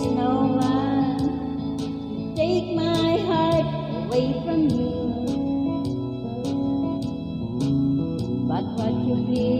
there's no one take my heart away from you. But what you feel.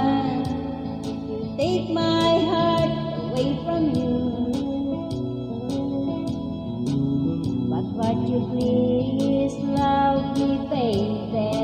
take my heart away from you. But what you please, love me, baby.